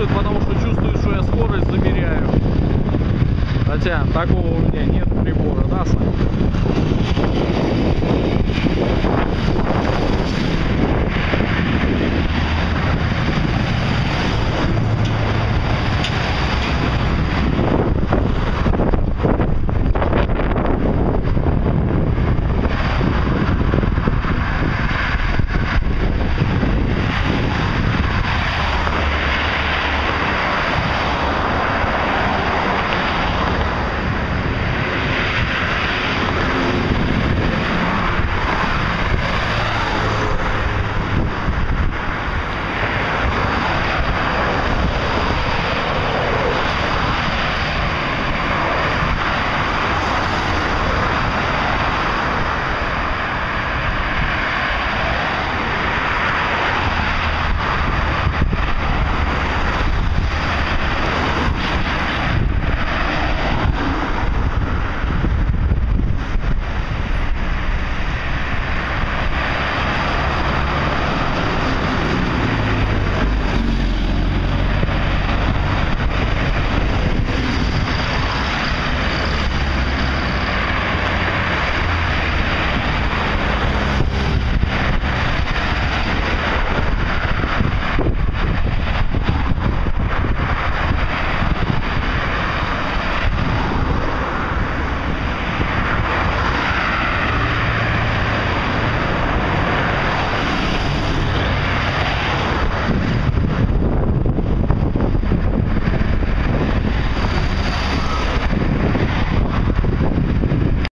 слушают, потому что чувствуют, что я скорость замеряю. Хотя такого у меня нет прибора, да, Сань?